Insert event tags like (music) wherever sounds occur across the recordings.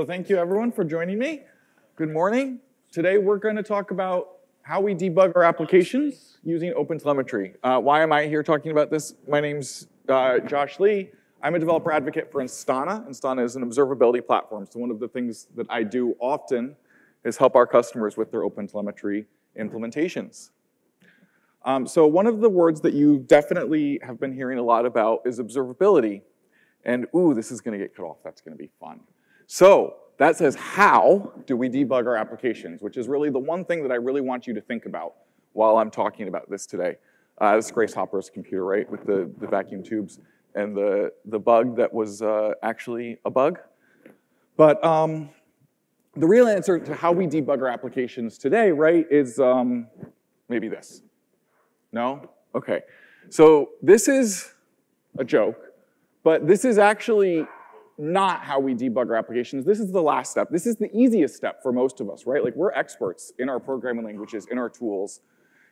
So thank you everyone for joining me. Good morning. Today we're going to talk about how we debug our applications using OpenTelemetry. Uh, why am I here talking about this? My name's uh, Josh Lee. I'm a developer advocate for Instana. Instana is an observability platform. So one of the things that I do often is help our customers with their OpenTelemetry implementations. Um, so one of the words that you definitely have been hearing a lot about is observability. And ooh, this is gonna get cut off, that's gonna be fun. So that says how do we debug our applications, which is really the one thing that I really want you to think about while I'm talking about this today. Uh, this is Grace Hopper's computer, right, with the, the vacuum tubes and the, the bug that was uh, actually a bug. But um, the real answer to how we debug our applications today, right, is um, maybe this. No? Okay. So this is a joke, but this is actually not how we debug our applications. This is the last step. This is the easiest step for most of us, right? Like we're experts in our programming languages, in our tools.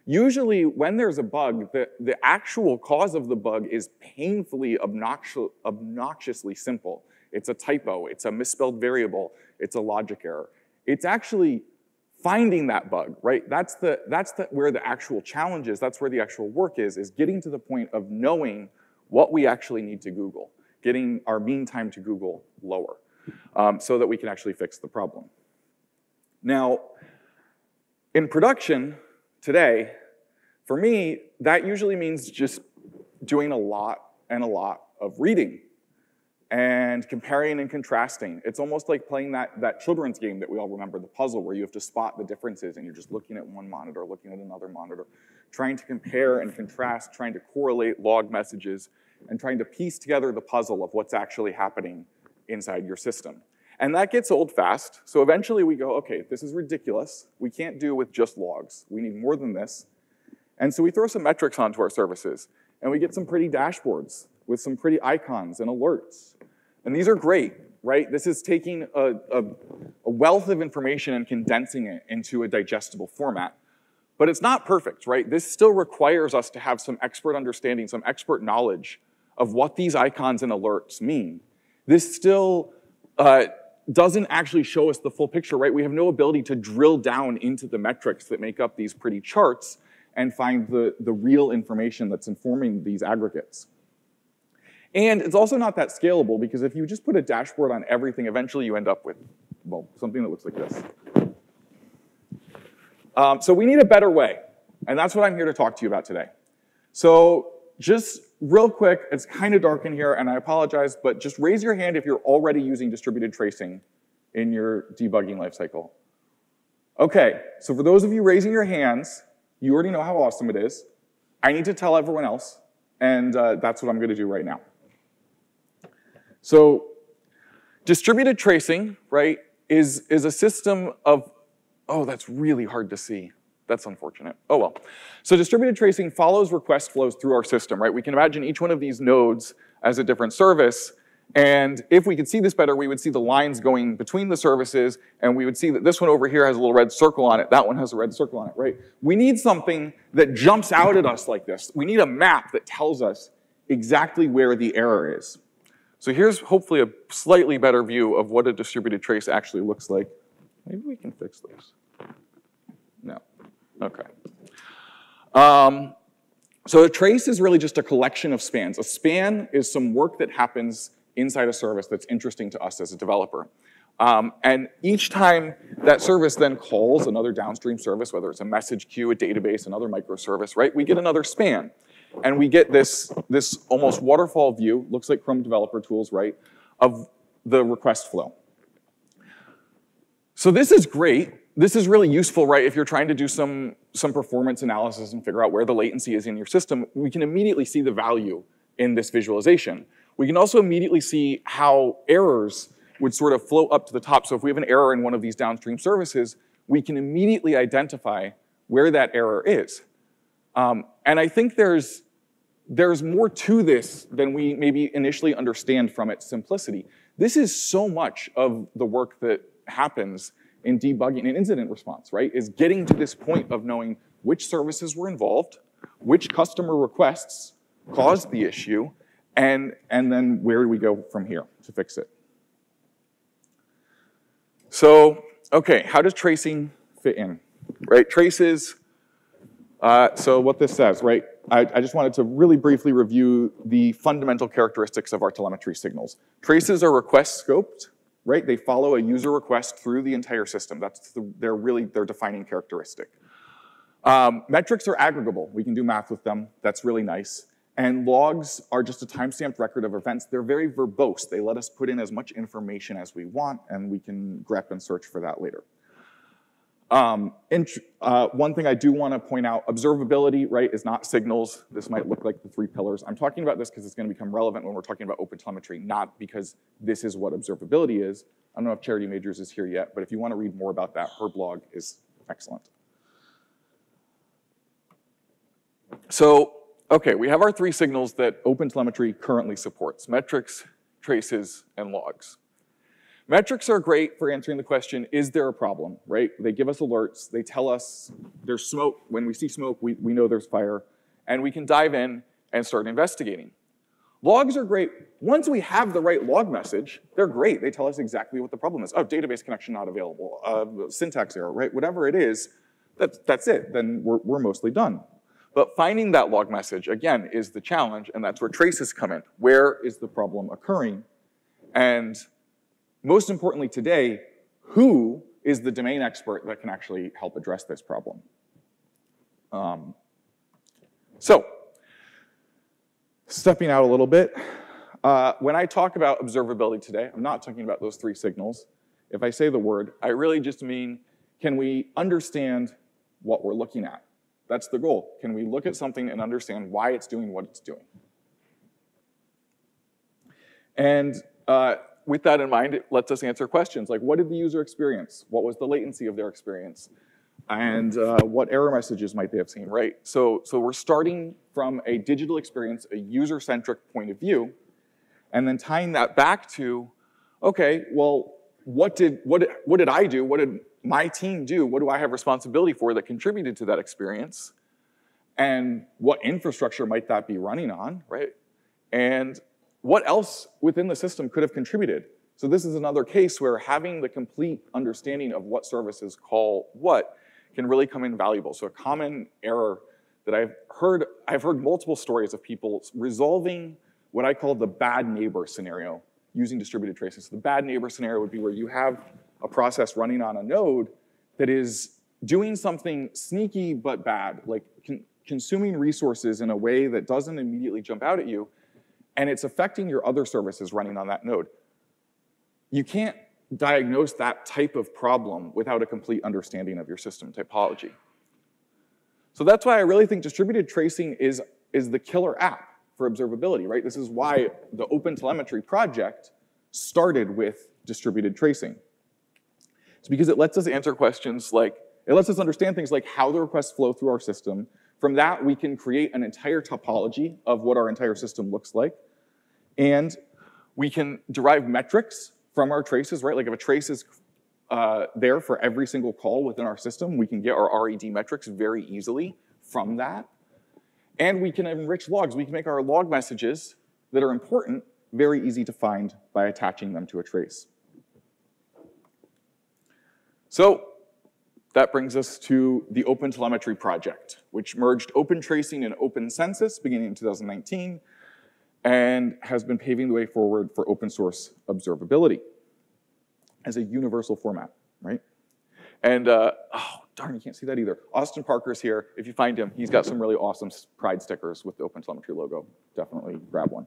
Usually when there's a bug, the, the actual cause of the bug is painfully obnoxious, obnoxiously simple. It's a typo, it's a misspelled variable, it's a logic error. It's actually finding that bug, right? That's, the, that's the, where the actual challenge is, that's where the actual work is, is getting to the point of knowing what we actually need to Google getting our mean time to Google lower um, so that we can actually fix the problem. Now, in production today, for me, that usually means just doing a lot and a lot of reading and comparing and contrasting. It's almost like playing that, that children's game that we all remember, the puzzle, where you have to spot the differences and you're just looking at one monitor, looking at another monitor, trying to compare and contrast, trying to correlate log messages and trying to piece together the puzzle of what's actually happening inside your system. And that gets old fast, so eventually we go, okay, this is ridiculous. We can't do it with just logs. We need more than this. And so we throw some metrics onto our services, and we get some pretty dashboards with some pretty icons and alerts. And these are great, right? This is taking a, a, a wealth of information and condensing it into a digestible format. But it's not perfect, right? This still requires us to have some expert understanding, some expert knowledge of what these icons and alerts mean. This still uh, doesn't actually show us the full picture, right? We have no ability to drill down into the metrics that make up these pretty charts and find the, the real information that's informing these aggregates. And it's also not that scalable because if you just put a dashboard on everything, eventually you end up with, well, something that looks like this. Um, so we need a better way, and that's what I'm here to talk to you about today. So just real quick, it's kind of dark in here, and I apologize, but just raise your hand if you're already using distributed tracing in your debugging lifecycle. Okay, so for those of you raising your hands, you already know how awesome it is. I need to tell everyone else, and uh, that's what I'm gonna do right now. So distributed tracing, right, is, is a system of, oh, that's really hard to see. That's unfortunate. Oh well. So distributed tracing follows request flows through our system, right? We can imagine each one of these nodes as a different service, and if we could see this better, we would see the lines going between the services, and we would see that this one over here has a little red circle on it, that one has a red circle on it, right? We need something that jumps out at us like this. We need a map that tells us exactly where the error is. So here's hopefully a slightly better view of what a distributed trace actually looks like. Maybe we can fix this. Okay. Um, so a trace is really just a collection of spans. A span is some work that happens inside a service that's interesting to us as a developer. Um, and each time that service then calls another downstream service, whether it's a message queue, a database, another microservice, right, we get another span. And we get this, this almost waterfall view, looks like Chrome developer tools, right, of the request flow. So this is great this is really useful, right? If you're trying to do some, some performance analysis and figure out where the latency is in your system, we can immediately see the value in this visualization. We can also immediately see how errors would sort of flow up to the top. So if we have an error in one of these downstream services, we can immediately identify where that error is. Um, and I think there's, there's more to this than we maybe initially understand from its simplicity. This is so much of the work that happens in debugging an incident response, right, is getting to this point of knowing which services were involved, which customer requests caused the issue, and, and then where do we go from here to fix it. So, okay, how does tracing fit in? Right, traces, uh, so what this says, right, I, I, just wanted to really briefly review the fundamental characteristics of our telemetry signals. Traces are request scoped, right? They follow a user request through the entire system. That's the, their really their defining characteristic. Um, metrics are aggregable. We can do math with them. That's really nice. And logs are just a timestamped record of events. They're very verbose. They let us put in as much information as we want, and we can grep and search for that later. Um, uh, one thing I do want to point out, observability, right, is not signals. This might look like the three pillars. I'm talking about this because it's going to become relevant when we're talking about OpenTelemetry, not because this is what observability is. I don't know if Charity Majors is here yet, but if you want to read more about that, her blog is excellent. So, okay, we have our three signals that OpenTelemetry currently supports, metrics, traces, and logs. Metrics are great for answering the question, is there a problem, right? They give us alerts, they tell us there's smoke. When we see smoke, we, we know there's fire, and we can dive in and start investigating. Logs are great. Once we have the right log message, they're great. They tell us exactly what the problem is. Oh, database connection not available, uh, syntax error, right? Whatever it is, that, that's it. Then we're, we're mostly done. But finding that log message, again, is the challenge, and that's where traces come in. Where is the problem occurring? And most importantly today, who is the domain expert that can actually help address this problem? Um, so, stepping out a little bit, uh, when I talk about observability today, I'm not talking about those three signals. If I say the word, I really just mean, can we understand what we're looking at? That's the goal. Can we look at something and understand why it's doing what it's doing? And uh, with that in mind, it lets us answer questions like what did the user experience? What was the latency of their experience? And uh, what error messages might they have seen, right? So, so we're starting from a digital experience, a user-centric point of view, and then tying that back to, okay, well, what did, what, what did I do? What did my team do? What do I have responsibility for that contributed to that experience? And what infrastructure might that be running on, right? And what else within the system could have contributed? So this is another case where having the complete understanding of what services call what can really come in valuable. So a common error that I've heard, I've heard multiple stories of people resolving what I call the bad neighbor scenario using distributed traces. So the bad neighbor scenario would be where you have a process running on a node that is doing something sneaky but bad, like con consuming resources in a way that doesn't immediately jump out at you, and it's affecting your other services running on that node. You can't diagnose that type of problem without a complete understanding of your system topology. So that's why I really think distributed tracing is, is the killer app for observability, right? This is why the OpenTelemetry project started with distributed tracing. It's because it lets us answer questions like, it lets us understand things like how the requests flow through our system. From that, we can create an entire topology of what our entire system looks like. And we can derive metrics from our traces, right? Like if a trace is uh, there for every single call within our system, we can get our RED metrics very easily from that. And we can enrich logs. We can make our log messages that are important very easy to find by attaching them to a trace. So that brings us to the OpenTelemetry project, which merged OpenTracing and OpenCensus beginning in 2019 and has been paving the way forward for open source observability as a universal format, right? And, uh, oh, darn, you can't see that either. Austin Parker's here. If you find him, he's got some really awesome pride stickers with the OpenTelemetry logo. Definitely grab one.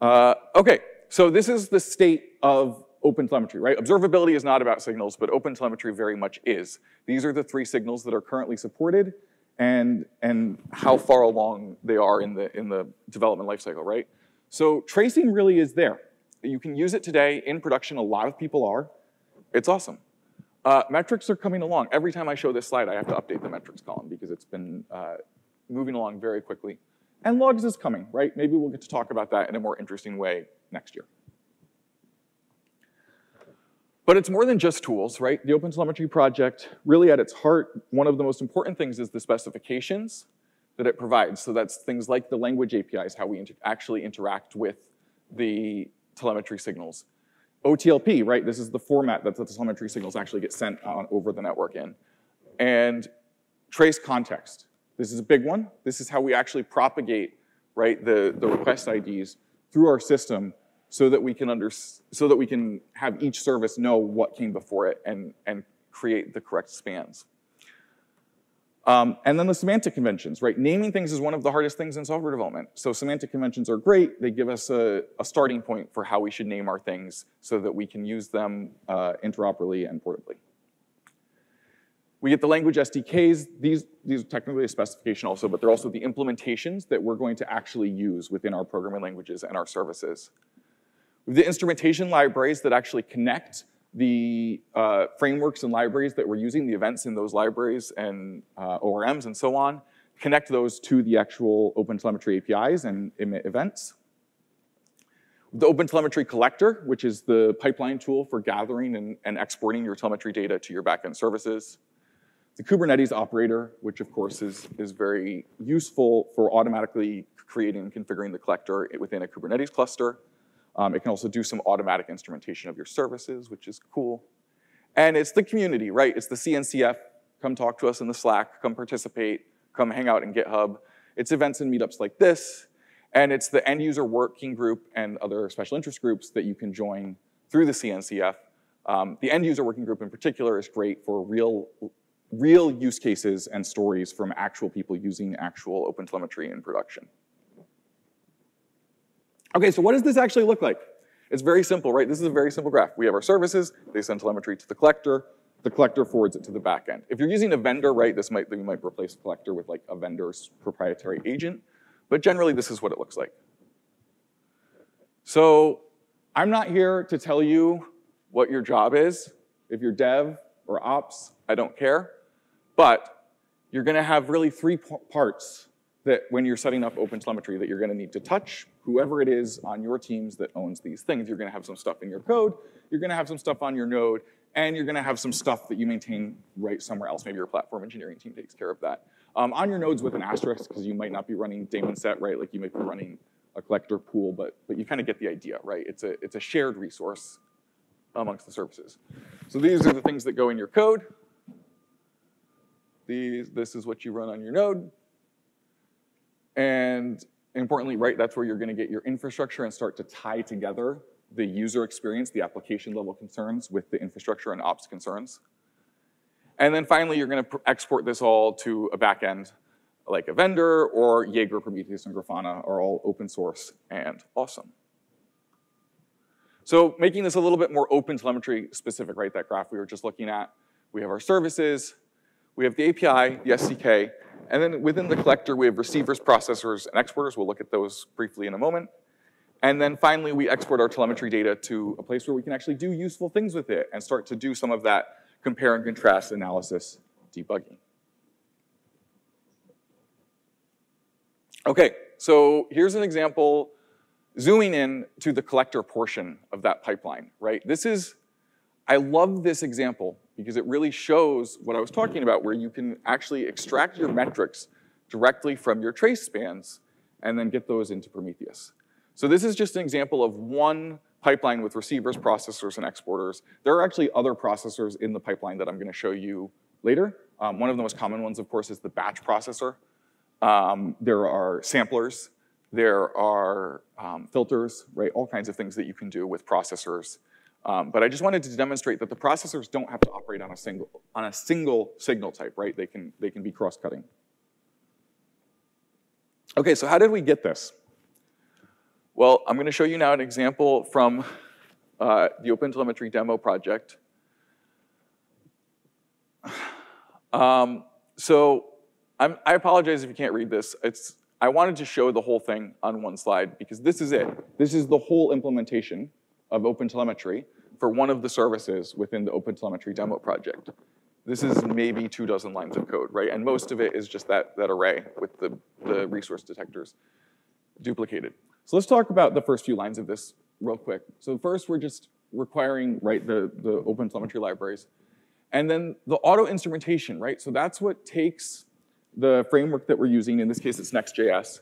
Uh, okay, so this is the state of OpenTelemetry, right? Observability is not about signals, but OpenTelemetry very much is. These are the three signals that are currently supported and, and how far along they are in the, in the development lifecycle, right? So tracing really is there. You can use it today in production, a lot of people are. It's awesome. Uh, metrics are coming along. Every time I show this slide, I have to update the metrics column because it's been uh, moving along very quickly. And logs is coming, right? Maybe we'll get to talk about that in a more interesting way next year. But it's more than just tools, right? The OpenTelemetry project, really at its heart, one of the most important things is the specifications that it provides. So that's things like the language APIs, how we inter actually interact with the telemetry signals. OTLP, right? This is the format that the telemetry signals actually get sent on over the network in. And trace context. This is a big one. This is how we actually propagate, right, the, the request IDs through our system so that we can under, so that we can have each service know what came before it and, and create the correct spans. Um, and then the semantic conventions, right? Naming things is one of the hardest things in software development. So semantic conventions are great. They give us a, a starting point for how we should name our things so that we can use them uh, interoperably and portably. We get the language SDKs. These, these are technically a specification also, but they're also the implementations that we're going to actually use within our programming languages and our services. The instrumentation libraries that actually connect the uh, frameworks and libraries that we're using, the events in those libraries and uh, ORMs and so on, connect those to the actual OpenTelemetry APIs and emit events. The OpenTelemetry collector, which is the pipeline tool for gathering and, and exporting your telemetry data to your backend services. The Kubernetes operator, which of course is, is very useful for automatically creating and configuring the collector within a Kubernetes cluster. Um, it can also do some automatic instrumentation of your services, which is cool. And it's the community, right? It's the CNCF. Come talk to us in the Slack, come participate, come hang out in GitHub. It's events and meetups like this. And it's the end user working group and other special interest groups that you can join through the CNCF. Um, the end user working group in particular is great for real, real use cases and stories from actual people using actual OpenTelemetry in production. Okay, so what does this actually look like? It's very simple, right? This is a very simple graph. We have our services, they send telemetry to the collector, the collector forwards it to the backend. If you're using a vendor, right, this might, you might replace the collector with like a vendor's proprietary agent, but generally this is what it looks like. So I'm not here to tell you what your job is. If you're dev or ops, I don't care. But you're gonna have really three parts that when you're setting up OpenTelemetry that you're gonna need to touch whoever it is on your teams that owns these things. You're gonna have some stuff in your code, you're gonna have some stuff on your node, and you're gonna have some stuff that you maintain right somewhere else. Maybe your platform engineering team takes care of that. Um, on your nodes with an asterisk, because you might not be running daemon set, right? Like you might be running a collector pool, but, but you kind of get the idea, right? It's a, it's a shared resource amongst the services. So these are the things that go in your code. These, this is what you run on your node. And importantly, right, that's where you're gonna get your infrastructure and start to tie together the user experience, the application level concerns with the infrastructure and ops concerns. And then finally, you're gonna export this all to a backend like a vendor or Jaeger, Prometheus, and Grafana are all open source and awesome. So making this a little bit more OpenTelemetry specific, right, that graph we were just looking at, we have our services, we have the API, the SDK, and then within the collector, we have receivers, processors, and exporters. We'll look at those briefly in a moment. And then finally, we export our telemetry data to a place where we can actually do useful things with it and start to do some of that compare and contrast analysis debugging. Okay, so here's an example zooming in to the collector portion of that pipeline, right? This is, I love this example because it really shows what I was talking about, where you can actually extract your metrics directly from your trace spans and then get those into Prometheus. So this is just an example of one pipeline with receivers, processors, and exporters. There are actually other processors in the pipeline that I'm gonna show you later. Um, one of the most common ones, of course, is the batch processor. Um, there are samplers, there are um, filters, right? All kinds of things that you can do with processors um, but I just wanted to demonstrate that the processors don't have to operate on a single, on a single signal type, right? They can, they can be cross-cutting. Okay, so how did we get this? Well, I'm gonna show you now an example from uh, the OpenTelemetry demo project. Um, so I'm, I apologize if you can't read this. It's, I wanted to show the whole thing on one slide because this is it. This is the whole implementation of OpenTelemetry for one of the services within the OpenTelemetry demo project. This is maybe two dozen lines of code, right? And most of it is just that, that array with the, the resource detectors duplicated. So let's talk about the first few lines of this real quick. So first, we're just requiring, right, the, the OpenTelemetry libraries. And then the auto instrumentation, right? So that's what takes the framework that we're using, in this case it's Next.js,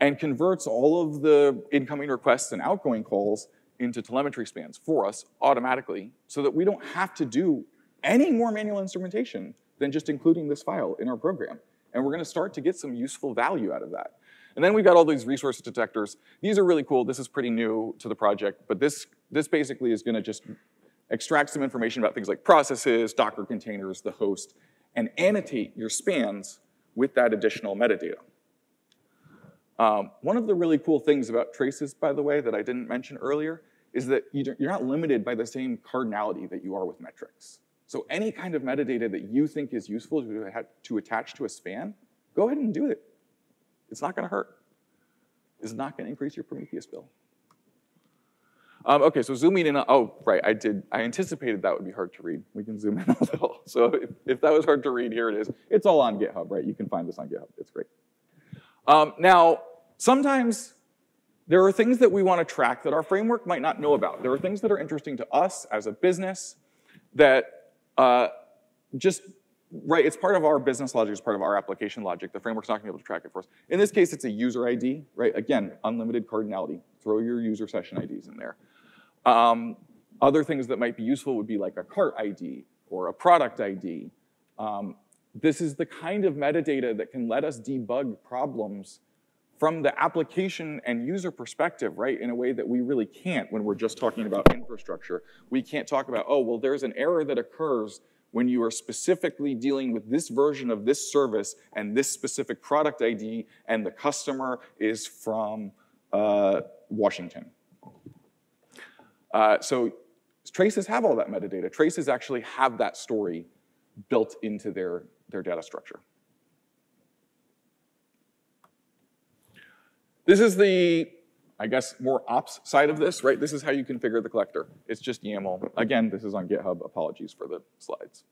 and converts all of the incoming requests and outgoing calls into telemetry spans for us automatically so that we don't have to do any more manual instrumentation than just including this file in our program. And we're gonna start to get some useful value out of that. And then we've got all these resource detectors. These are really cool. This is pretty new to the project, but this, this basically is gonna just extract some information about things like processes, Docker containers, the host, and annotate your spans with that additional metadata. Um, one of the really cool things about traces, by the way, that I didn't mention earlier, is that you're not limited by the same cardinality that you are with metrics. So any kind of metadata that you think is useful to, attach to a span, go ahead and do it. It's not gonna hurt. It's not gonna increase your Prometheus bill. Um, okay, so zooming in, oh, right, I did, I anticipated that would be hard to read. We can zoom in (laughs) a little. So if, if that was hard to read, here it is. It's all on GitHub, right? You can find this on GitHub, it's great. Um, now, sometimes there are things that we wanna track that our framework might not know about. There are things that are interesting to us as a business that uh, just, right, it's part of our business logic, it's part of our application logic. The framework's not gonna be able to track it for us. In this case, it's a user ID, right? Again, unlimited cardinality. Throw your user session IDs in there. Um, other things that might be useful would be like a cart ID or a product ID. Um, this is the kind of metadata that can let us debug problems from the application and user perspective, right, in a way that we really can't when we're just talking about infrastructure. We can't talk about, oh, well, there's an error that occurs when you are specifically dealing with this version of this service and this specific product ID, and the customer is from uh, Washington. Uh, so traces have all that metadata. Traces actually have that story built into their, their data structure. This is the, I guess, more ops side of this, right? This is how you configure the collector. It's just YAML. Again, this is on GitHub. Apologies for the slides.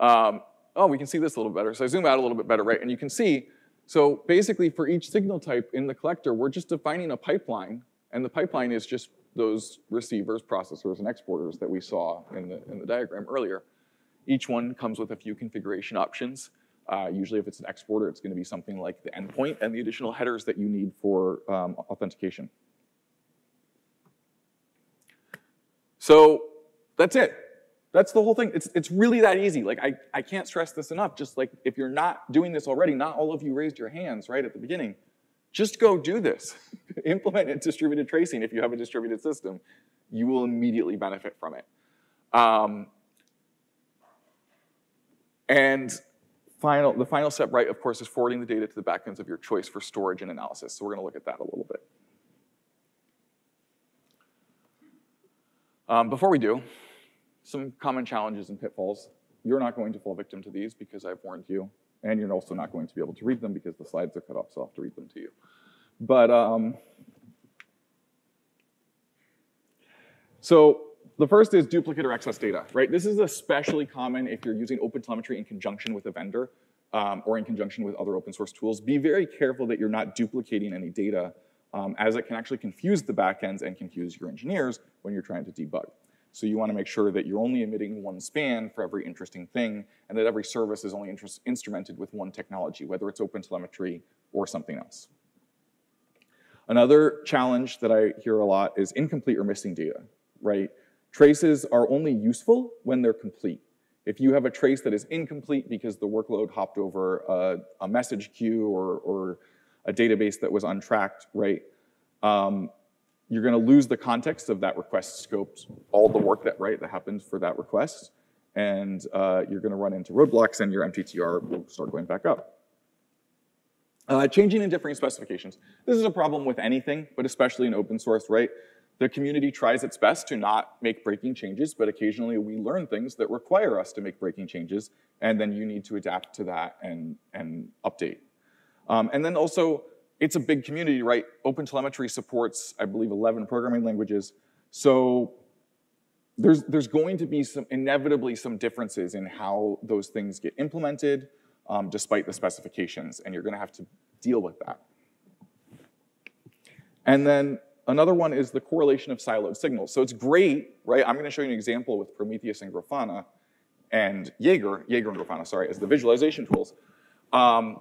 Um, oh, we can see this a little better. So I zoom out a little bit better, right? And you can see, so basically for each signal type in the collector, we're just defining a pipeline, and the pipeline is just those receivers, processors, and exporters that we saw in the, in the diagram earlier. Each one comes with a few configuration options. Uh, usually if it's an exporter, it's gonna be something like the endpoint and the additional headers that you need for um, authentication. So that's it. That's the whole thing. It's, it's really that easy. Like I, I can't stress this enough. Just like if you're not doing this already, not all of you raised your hands right at the beginning. Just go do this. (laughs) Implement distributed tracing if you have a distributed system. You will immediately benefit from it. Um, and final, the final step, right, of course, is forwarding the data to the backends of your choice for storage and analysis. So we're gonna look at that a little bit. Um, before we do, some common challenges and pitfalls. You're not going to fall victim to these because I've warned you, and you're also not going to be able to read them because the slides are cut off, so I'll have to read them to you. But, um, so the first is duplicate or excess data, right? This is especially common if you're using OpenTelemetry in conjunction with a vendor um, or in conjunction with other open source tools. Be very careful that you're not duplicating any data um, as it can actually confuse the backends and confuse your engineers when you're trying to debug. So you wanna make sure that you're only emitting one span for every interesting thing and that every service is only instrumented with one technology, whether it's OpenTelemetry or something else. Another challenge that I hear a lot is incomplete or missing data, right? Traces are only useful when they're complete. If you have a trace that is incomplete because the workload hopped over a, a message queue or, or, a database that was untracked, right? Um, you're gonna lose the context of that request scopes, all the work that, right, that happens for that request, and uh, you're gonna run into roadblocks and your MTTR will start going back up. Uh, changing and differing specifications. This is a problem with anything, but especially in open source, right? The community tries its best to not make breaking changes, but occasionally we learn things that require us to make breaking changes, and then you need to adapt to that and, and update. Um, and then also, it's a big community, right? OpenTelemetry supports, I believe, 11 programming languages. So there's, there's going to be some, inevitably some differences in how those things get implemented, um, despite the specifications, and you're gonna have to deal with that. And then Another one is the correlation of siloed signals. So it's great, right? I'm gonna show you an example with Prometheus and Grafana and Jaeger, Jaeger and Grafana, sorry, as the visualization tools. Um,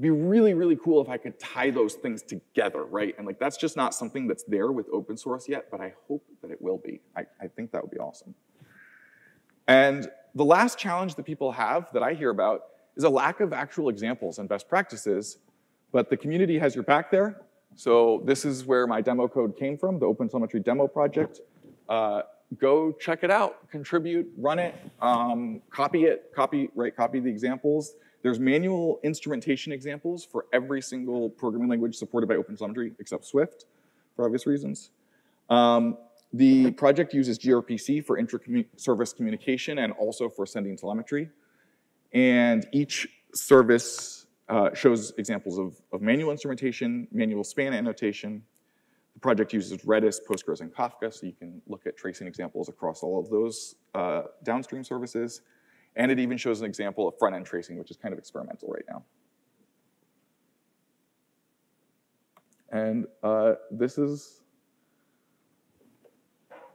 be really, really cool if I could tie those things together, right? And like that's just not something that's there with open source yet, but I hope that it will be. I, I think that would be awesome. And the last challenge that people have that I hear about is a lack of actual examples and best practices, but the community has your back there. So this is where my demo code came from, the OpenTelemetry demo project. Uh, go check it out, contribute, run it, um, copy it, copy, right, copy the examples. There's manual instrumentation examples for every single programming language supported by OpenTelemetry except Swift, for obvious reasons. Um, the project uses gRPC for intra-service communication and also for sending telemetry. And each service uh, shows examples of, of manual instrumentation, manual span annotation. The project uses Redis, Postgres, and Kafka, so you can look at tracing examples across all of those uh, downstream services. And it even shows an example of front-end tracing, which is kind of experimental right now. And uh, this is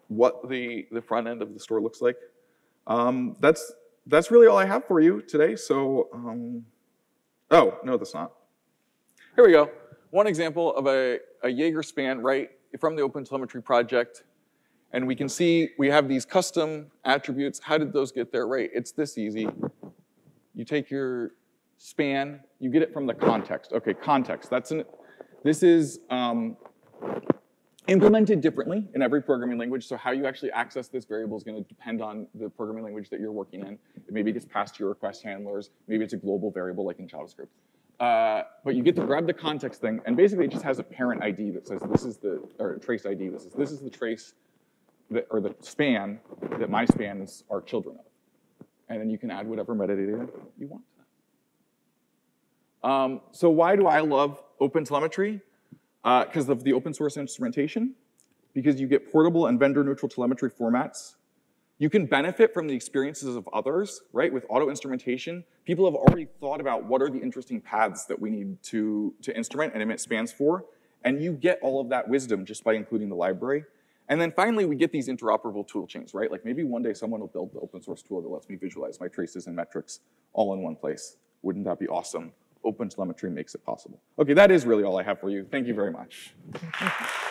what the, the front end of the store looks like. Um, that's, that's really all I have for you today. So, um, oh, no, that's not. Here we go. One example of a, a Jaeger span right from the OpenTelemetry project. And we can see we have these custom attributes. How did those get there? Right, it's this easy. You take your span, you get it from the context. Okay, context, that's an, this is um, implemented differently in every programming language. So how you actually access this variable is gonna depend on the programming language that you're working in. It maybe gets passed to your request handlers. Maybe it's a global variable like in JavaScript. Uh, but you get to grab the context thing, and basically it just has a parent ID that says this is the, or trace ID that says this is the trace that, or the span that my spans are children of. And then you can add whatever metadata you want um, so why do I love OpenTelemetry? Because uh, of the open source instrumentation, because you get portable and vendor neutral telemetry formats. You can benefit from the experiences of others, right? With auto instrumentation, people have already thought about what are the interesting paths that we need to, to instrument and emit spans for, and you get all of that wisdom just by including the library. And then finally, we get these interoperable tool chains, right? Like maybe one day someone will build the open source tool that lets me visualize my traces and metrics all in one place. Wouldn't that be awesome? OpenTelemetry makes it possible. Okay, that is really all I have for you. Thank you very much. (laughs)